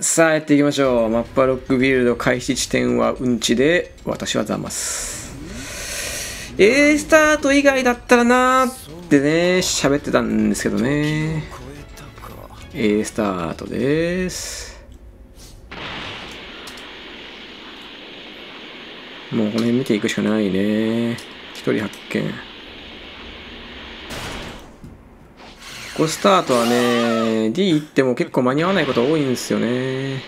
さあやっていきましょう。マッパロックビルド開始地点はうんちで私はザマス A スタート以外だったらなーってね喋ってたんですけどね。A スタートです。もうこの辺見ていくしかないね。一人発見。ここスタートはね D 行っても結構間に合わないこと多いんですよね。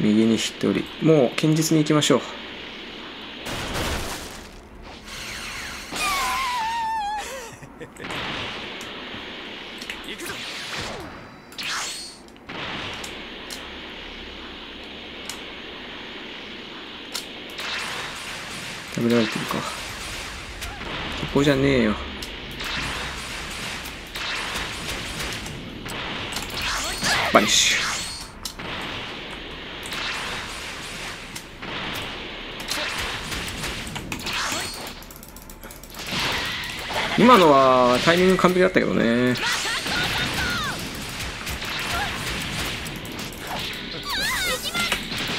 右に一人もう堅実に行きましょう。食べられてるかこじゃねえよ。バニッシュ今のはタイミング完璧だったけどね。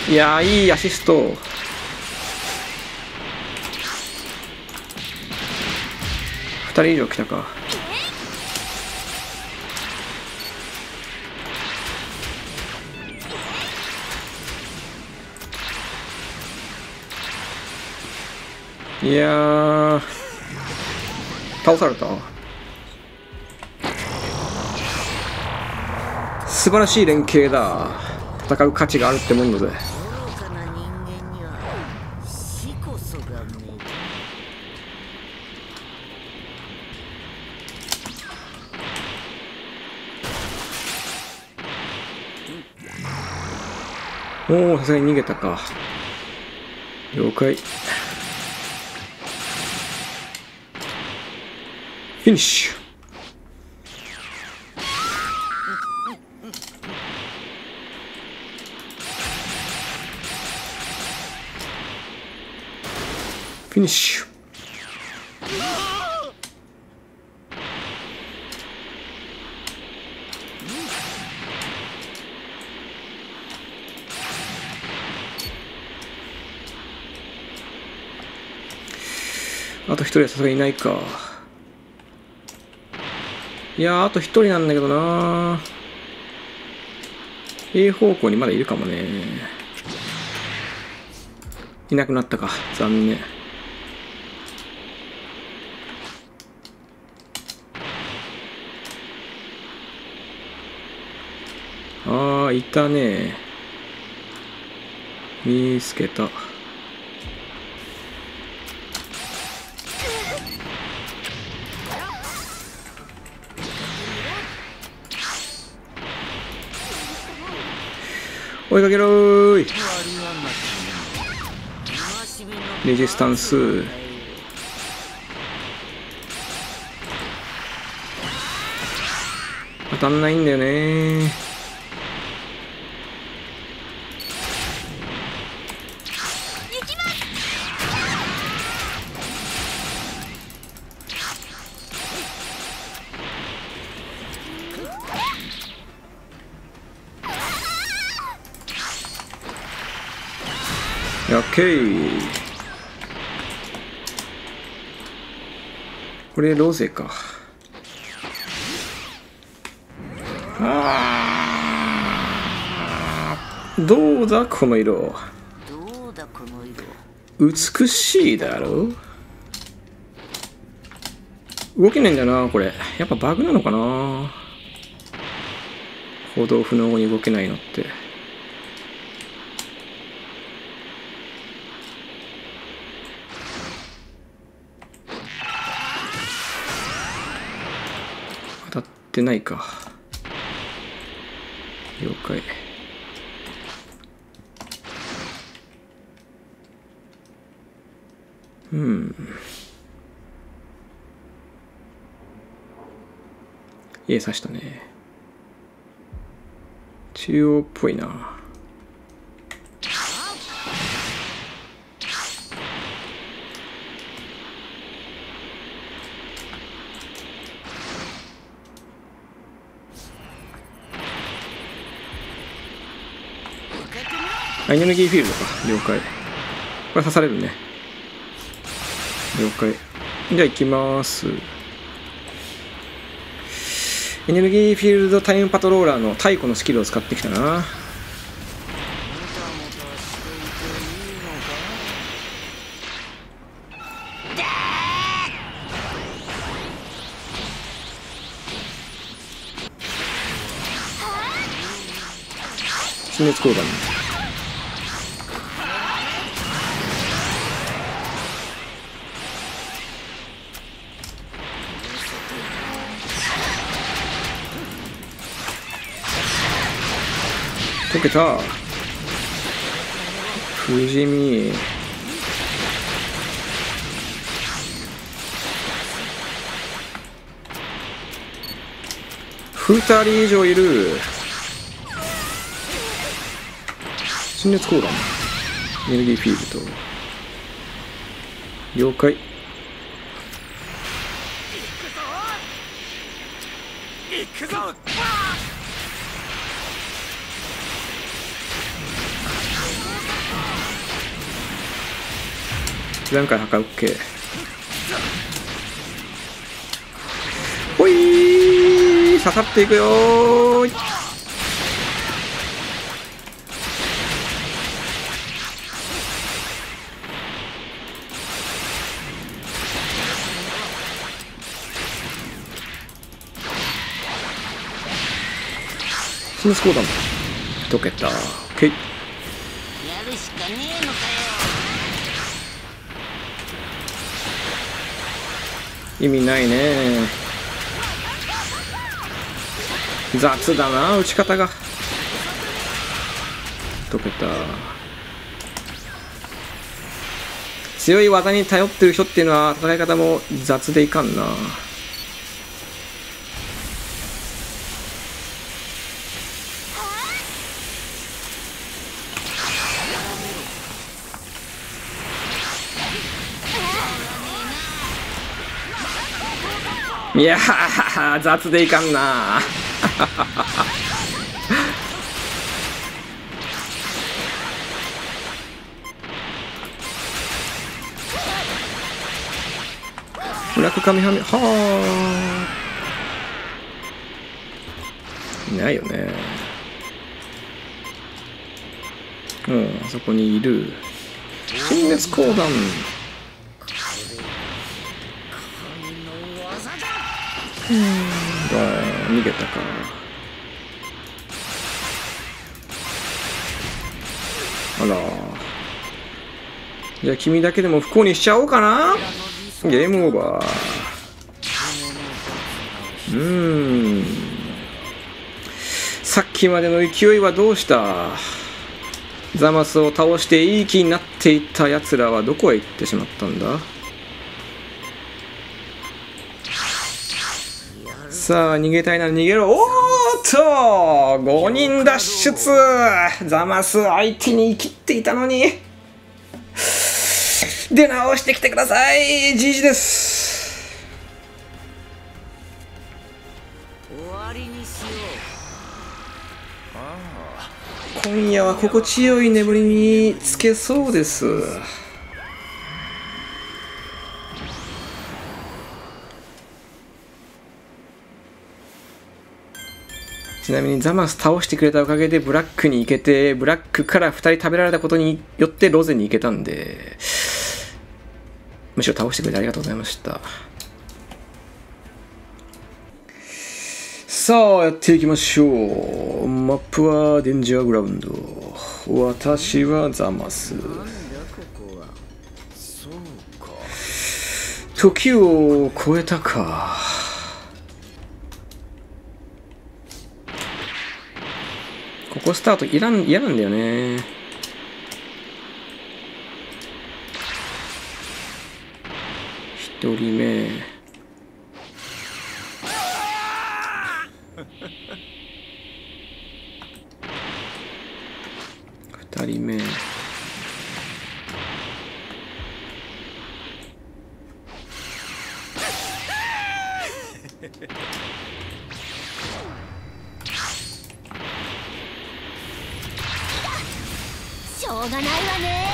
いやいいアシスト。人以上来たか。いや倒された。素晴らしい連携だ。戦う価値があるってもんだぜ。おおさすがに逃げたか。了解。フィニッシュ。フィニッシュ。あと一人はさすがにいないか。いやあと一人なんだけどな。A 方向にまだいるかもね。いなくなったか。残念。ああいたね。見つけた。追いかけろーい。レジスタンス。当たんないんだよねこれロゼか。あどうだこの色どうだこの色。美しいだろう。動けないんだよなこれ。やっぱバグなのかな。行動不能に動けないのって。ってないか。了解。うん。家刺したね。中央っぽいな。あエネルギーフィールドか。了解。これ刺されるね。了解。じゃあ行きます。エネルギーフィールドタイムパトローラーの太古のスキルを使ってきたな。陳列講談けた。不死身二人以上いる。陳列鉱岩エネルギーフィールド。了解。1段階破壊 OK ほいー刺さっていくよーシンスコーダン溶けた。OK やるしかねえのかよ意味ないね。雑だな打ち方が。解けた。強い技に頼ってる人っていうのは戦い方も雑でいかんな。いやー雑でいかんな。ブラックカミハミはあいないよね。うんあそこにいる。陳滅講談が逃げたか。あら。じゃあ君だけでも不幸にしちゃおうかな。ゲームオーバー。うん。さっきまでの勢いはどうした？ザマスを倒していい気になっていた奴らはどこへ行ってしまったんだ？さあ逃げたいなら逃げろ。おーっと5人脱出。ザマス相手に生きっていたのに。出直してきてください。じじです。終わりにしよ今夜は心地よい眠りにつけそうですちなみにザマス倒してくれたおかげでブラックに行けてブラックから2人食べられたことによってロゼに行けたんでむしろ倒してくれてありがとうございました。さあやっていきましょう。マップはデンジャーグラウンド。私はザマス。時を超えたか。ここスタートいらん嫌なんだよね。一人目。二人目。うがないわね。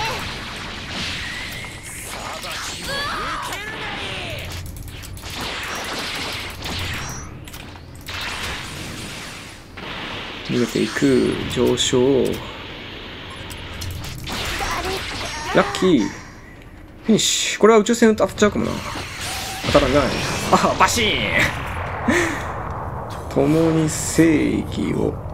逃げていく上昇。ラッキー。フィニッシュ。これは宇宙船当たっちゃうかもな。当たらない。あバシーン。共に正義を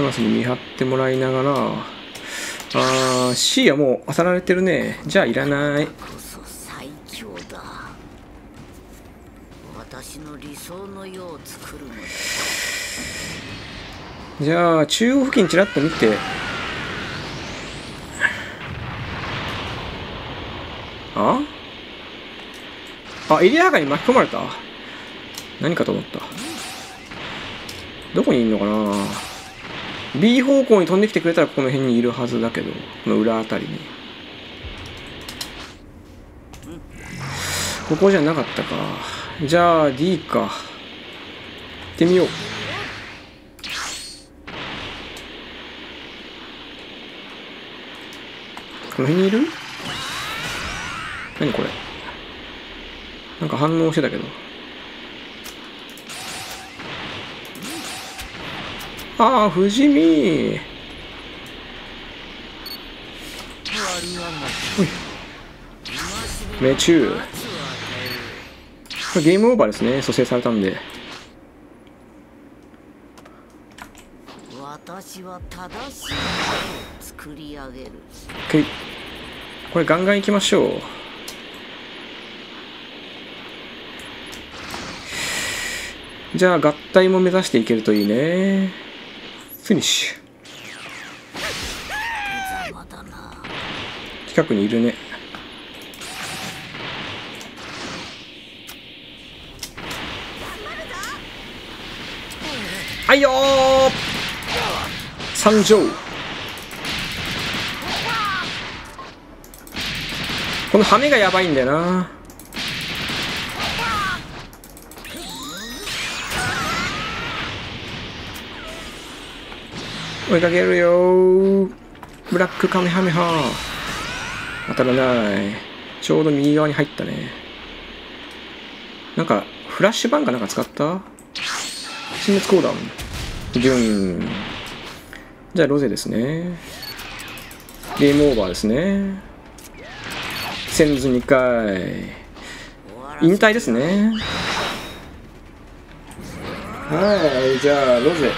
長瀬に見張ってもらいながらあー C はもう漁られてるねじゃあいらないじゃあ中央付近ちらっと見てああエリア破壊に巻き込まれた何かと思ったどこにいんのかな B 方向に飛んできてくれたらこの辺にいるはずだけどこの裏あたりに。ここじゃなかったか。じゃあ D か。行ってみよう。この辺にいる？何これ？なんか反応してたけど。ああ不死身命中ゲームオーバーですね蘇生されたんで。私は正しい作り上げる OK これガンガンいきましょう。じゃあ合体も目指していけるといいね。フィニッシュ近くにいるね。はいよー。参上この羽目がやばいんだよな。追いかけるよ。ブラックカメハメハ。当たらない。ちょうど右側に入ったね。なんかフラッシュバンかなんか使った？死滅コーダンギュン。じゃあロゼですね。ゲームオーバーですね。センズ2回。引退ですね。はいじゃあロゼ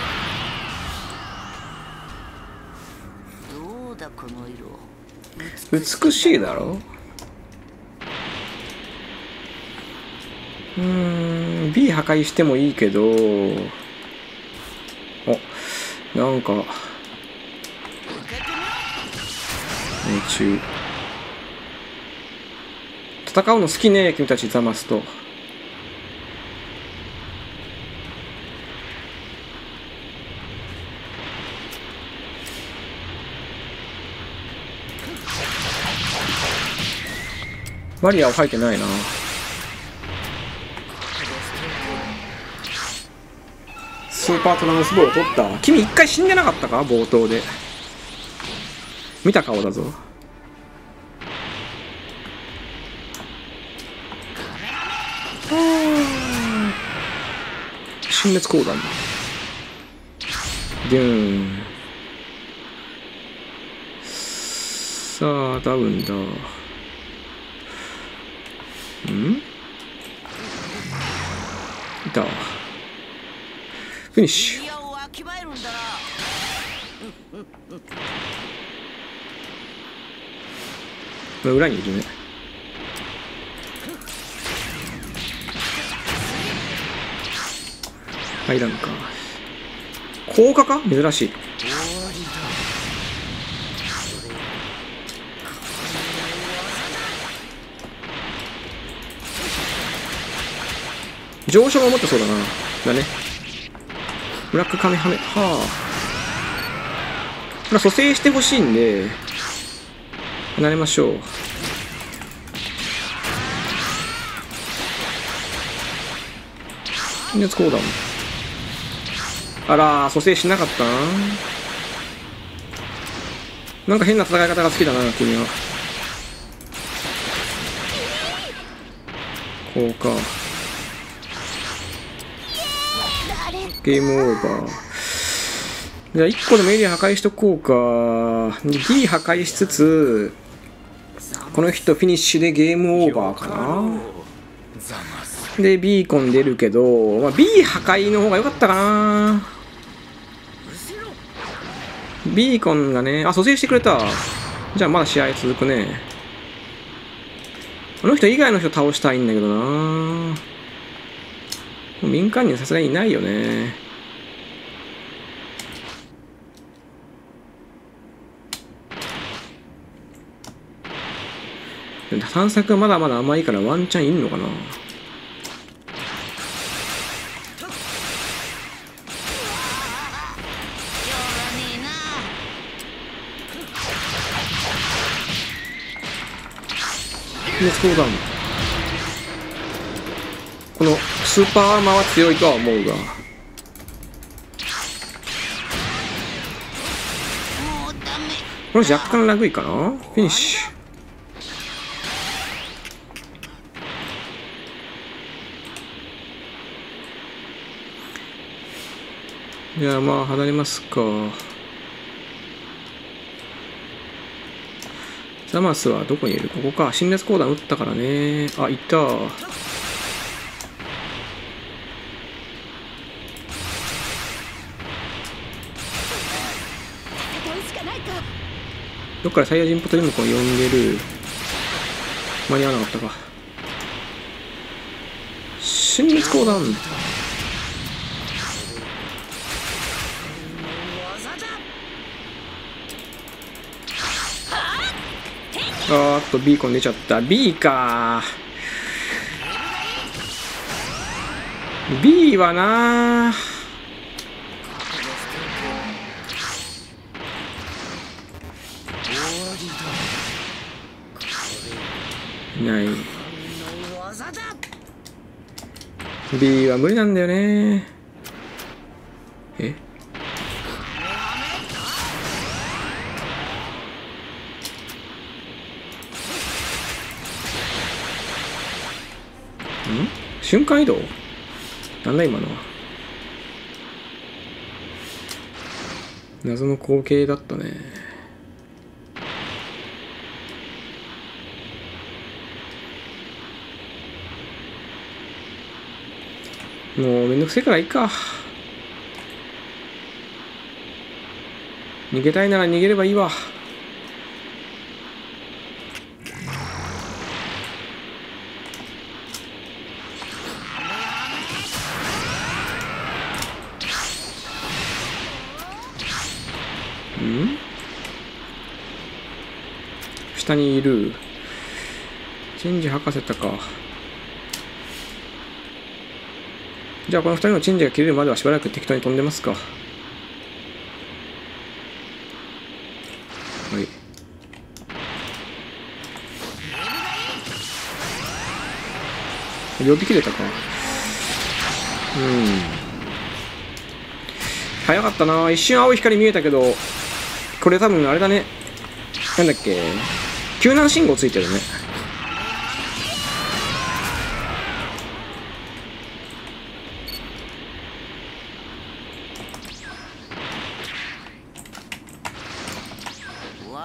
どうだこの色美しいだろ？うーん B 破壊してもいいけど。おなんか。命中戦うの好きね君たちザマスと。マリアは入ってないな。スーパートランスボール取った？君一回死んでなかったか？冒頭で。見た顔だぞ。死滅講談だ。でんさあダウンだん？いた。フィニッシュ。裏にいるね。入らんか。効果か？珍しい上昇も持ってそうだな。だね。ブラックカメハメはあ。これは蘇生してほしいんで離れましょう。熱コーダウンあら蘇生しなかったなんか変な戦い方が好きだな君は。こうか。ゲームオーバー。じゃあ1個でもエリア破壊しとこうか。D 破壊しつつこの人フィニッシュでゲームオーバーかな。でビーコン出るけど、まあ、B 破壊の方が良かったかな。ビーコンがねあ蘇生してくれた。じゃあまだ試合続くね。あの人以外の人倒したいんだけどな。民間人さすがにいないよね。探索はまだまだ甘いからワンチャンいんのかな。でスコーダウンこのスーパーアーマーは強いとは思うがこれ若干ラグいかな？フィニッシュじゃあまあ離れますかザマスはどこにいる？ここか。新熱鉱弾撃ったからね。あ、いた。どっからサイヤ人ポトリムコン呼んでる。間に合わなかったか。新熱鉱弾。あーっとビーコン出ちゃった B か B はないない。B は無理なんだよね。え？瞬間移動？なんだ今のは。謎の光景だったねもうめんどくせえからいいか。逃げたいなら逃げればいいわ。ん？下にいる。チェンジ吐かせたか。じゃあこの2人のチェンジが切れるまではしばらく適当に飛んでますか。はい。呼び切れたか。うん。早かったな。一瞬青い光見えたけどこれ多分あれだね。なんだっけ。救難信号ついてるね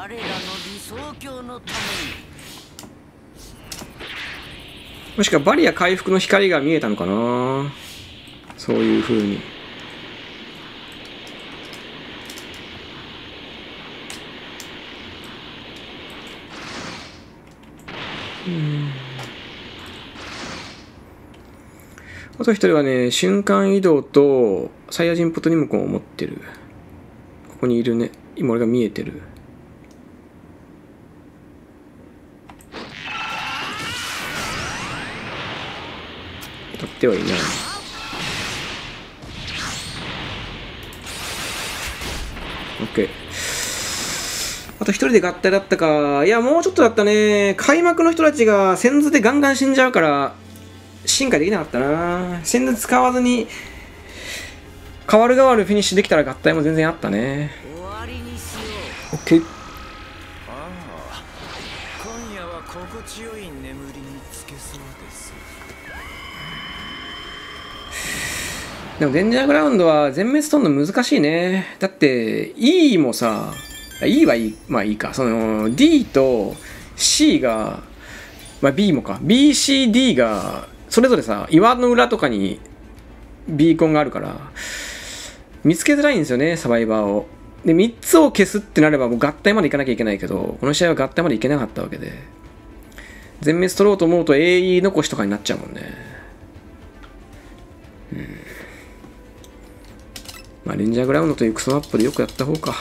我らの理想郷のためにもしくはバリア回復の光が見えたのかな？そういう風にあと一人はね、瞬間移動とサイヤ人ポトニムコンを持ってる。ここにいるね。今俺が見えてる。ってはいない。オッケー。あと一人で合体だったか。いや、もうちょっとだったね。開幕の人たちが先頭でガンガン死んじゃうから、進化できなかったな戦術使わずに変わる変わるフィニッシュできたら合体も全然あったね終わりにでもデンジャーグラウンドは全滅取るの難しいね。だって E もさ E はいいまあいいか。その D と C が、まあ、B もか。BCD がそれぞれさ岩の裏とかにビーコンがあるから見つけづらいんですよねサバイバーを。で3つを消すってなればもう合体までいかなきゃいけないけどこの試合は合体までいけなかったわけで。全滅取ろうと思うと AE 残しとかになっちゃうもんね。まあ、レンジャーグラウンドというクソマップでよくやった方か。